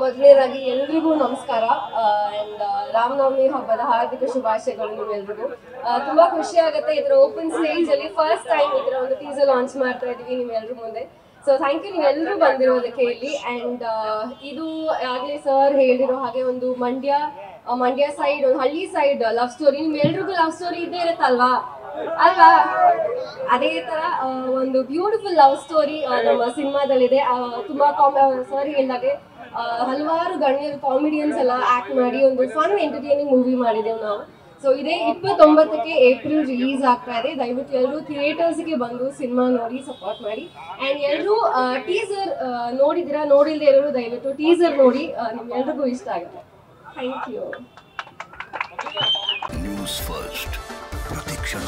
ಮೊದಲನೇದಾಗಿ ಎಲ್ರಿಗೂ ನಮಸ್ಕಾರ. ಅಂಡ್ ರಾಮನವಮಿ ಹಬ್ಬದ ಹಾರ್ದಿಕ ಶುಭಾಶಯಗಳು ನಿಮ್ಮೆಲ್ರಿಗೂ. ತುಂಬಾ ಖುಷಿ ಆಗುತ್ತೆ ಇದ್ರ ಓಪನ್ ಸ್ಟೇಜ್ ಅಲ್ಲಿ ಫಸ್ಟ್ ಟೈಮ್ ಇದ್ರ ಒಂದು ಟೀಸರ್ ಲಾಂಚ್ ಮಾಡ್ತಾ ಇದೀವಿ ನಿಮ್ಮೆಲ್ರ ಮುಂದೆ. ಸೊ ಥ್ಯಾಂಕ್ ಯು ನೀವೆಲ್ಲರೂ ಬಂದಿರೋದಕ್ಕೆ ಇಲ್ಲಿ. ಅಂಡ್ ಇದು ಆಗಲೇ ಸರ್ ಹೇಳಿರೋ ಹಾಗೆ ಒಂದು ಮಂಡ್ಯ ಮಂಡ್ಯ ಸೈಡ್ ಒಂದು ಹಳ್ಳಿ ಸೈಡ್ ಲವ್ ಸ್ಟೋರಿ ನಿಮ್ಮೆಲ್ರಿಗೂ ಲವ್ ಸ್ಟೋರಿ ಇದ್ದೇ ಇರುತ್ತಲ್ವಾ? ಅಲ್ವಾ? ಅದೇ ತರ ಒಂದು ಬ್ಯೂಟಿಫುಲ್ ಲವ್ ಸ್ಟೋರಿ ನಮ್ಮ ಸಿನಿಮಾದಲ್ಲಿದೆ. ತುಂಬಾ ತುಂಬಾ ಸರ್ ಹೇಳಿದಾಗೆ ಹಲವಾರು ಗಣ್ಯರು ಕಾಮಿಡಿಯನ್ಸ್ ಎಲ್ಲ ಆಕ್ಟ್ ಮಾಡಿ ಒಂದು ಫನ್ ಎಂಟರ್ಟೈನಿಂಗ್ ಮೂವಿ ಮಾಡಿದೆವು ನಾವು. ಸೊ ಇದೇ ಇಪ್ಪತ್ತೊಂಬತ್ತಕ್ಕೆ ಏಪ್ರಿಲ್ ರಿಲೀಸ್ ಆಗ್ತಾ ಇದೆ. ದಯವಿಟ್ಟು ಎಲ್ಲರೂ ಥಿಯೇಟರ್ಸ್ಗೆ ಬಂದು ಸಿನಿಮಾ ನೋಡಿ ಸಪೋರ್ಟ್ ಮಾಡಿ. ಆ್ಯಂಡ್ ಎಲ್ಲರೂ ಟೀಸರ್ ನೋಡಿದಿರಾ ನೋಡಿಲ್ಲದೆ ಎಲ್ಲರೂ ದಯವಿಟ್ಟು ಟೀಸರ್ ನೋಡಿ ನಿಮ್ಗೆಲ್ರಿಗೂ ಇಷ್ಟ ಆಗುತ್ತೆ. ಥ್ಯಾಂಕ್ ಯು ನ್ಯೂಸ್ ಫಸ್ಟ್ ಪ್ರತಿಕ್ಷಣ